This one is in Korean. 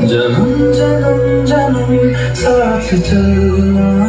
언제 언제 언제는 사라지지 않아